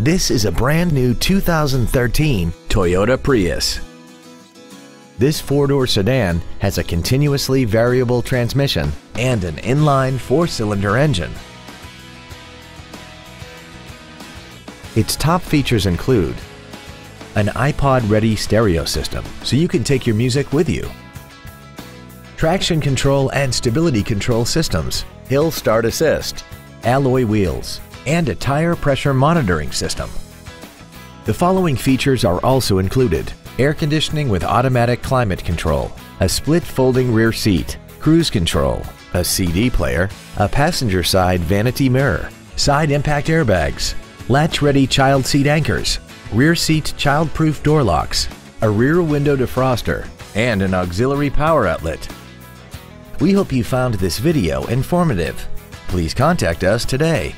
This is a brand new 2013 Toyota Prius. This four-door sedan has a continuously variable transmission and an inline four-cylinder engine. Its top features include an iPod-ready stereo system so you can take your music with you, traction control and stability control systems, hill start assist, alloy wheels, and a tire pressure monitoring system. The following features are also included. Air conditioning with automatic climate control, a split folding rear seat, cruise control, a CD player, a passenger side vanity mirror, side impact airbags, latch-ready child seat anchors, rear seat child-proof door locks, a rear window defroster, and an auxiliary power outlet. We hope you found this video informative. Please contact us today